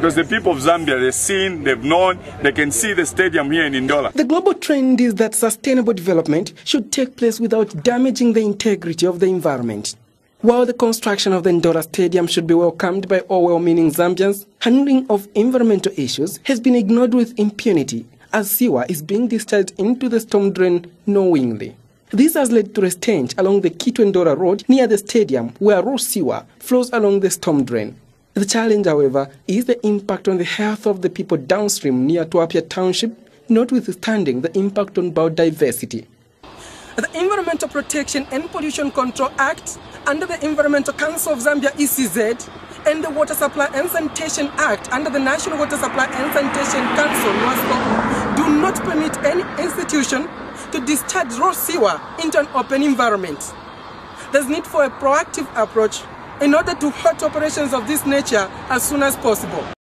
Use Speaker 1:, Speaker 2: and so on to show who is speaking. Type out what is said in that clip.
Speaker 1: Because the people of Zambia, they've seen, they've known, they can see the stadium here in Ndola.
Speaker 2: The global trend is that sustainable development should take place without damaging the integrity of the environment. While the construction of the Ndola Stadium should be welcomed by all well-meaning Zambians, handling of environmental issues has been ignored with impunity as sewer is being discharged into the storm drain knowingly. This has led to a stench along the Kitwe-Ndola Road near the stadium where raw sewer flows along the storm drain. The challenge, however, is the impact on the health of the people downstream near Twapia Township, notwithstanding the impact on biodiversity. The Environmental Protection and Pollution Control Act under the Environmental Council of Zambia ECZ and the Water Supply and Sanitation Act under the National Water Supply and Sanitation Council NWASCO do not permit any institution to discharge raw sewer into an open environment. There's need for a proactive approach in order to halt operations of this nature as soon as possible.